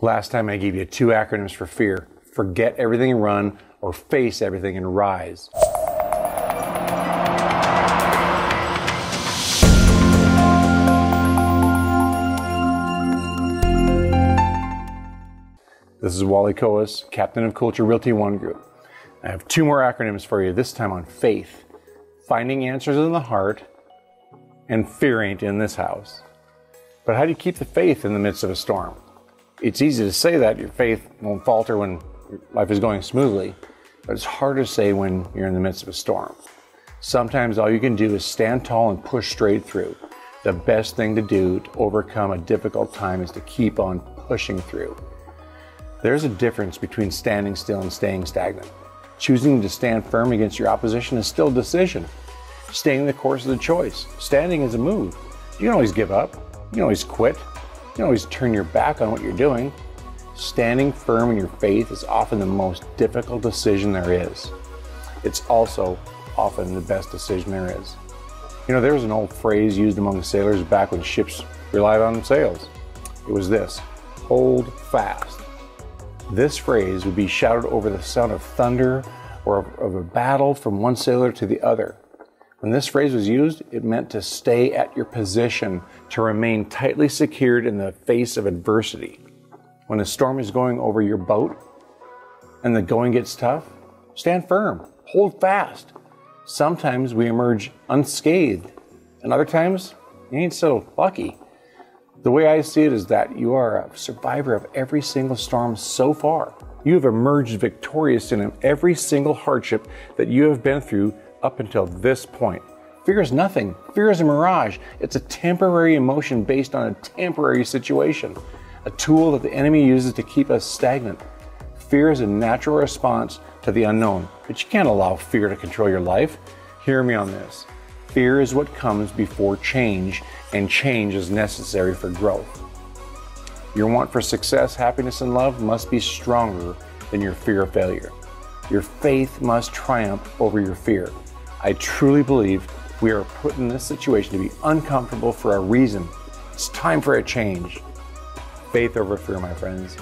Last time I gave you two acronyms for fear forget everything and run, or face everything and rise. This is Wally Kowis, Captain of Culture Realty One Group. I have two more acronyms for you, this time on faith. Finding answers in the heart, and fear ain't in this house. But how do you keep the faith in the midst of a storm? It's easy to say that your faith won't falter when life is going smoothly, but it's hard to say when you're in the midst of a storm. Sometimes all you can do is stand tall and push straight through. The best thing to do to overcome a difficult time is to keep on pushing through. There's a difference between standing still and staying stagnant. Choosing to stand firm against your opposition is still a decision. Staying the course is a choice. Standing is a move. You can always give up. You can always quit. You always turn your back on what you're doing. Standing firm in your faith is often the most difficult decision there is. It's also often the best decision there is. You know, there's an old phrase used among sailors back when ships relied on sails. It was this hold fast. This phrase would be shouted over the sound of thunder or of a battle from one sailor to the other. When this phrase was used, it meant to stay at your position, to remain tightly secured in the face of adversity. When a storm is going over your boat and the going gets tough, stand firm, hold fast. Sometimes we emerge unscathed, and other times you ain't so lucky. The way I see it is that you are a survivor of every single storm so far. You have emerged victorious in every single hardship that you have been through up until this point. Fear is nothing. Fear is a mirage. It's a temporary emotion based on a temporary situation, a tool that the enemy uses to keep us stagnant. Fear is a natural response to the unknown, but you can't allow fear to control your life. Hear me on this. Fear is what comes before change, and change is necessary for growth. Your want for success, happiness, and love must be stronger than your fear of failure. Your faith must triumph over your fear. I truly believe we are put in this situation to be uncomfortable for a reason. It's time for a change. Faith over fear, my friends.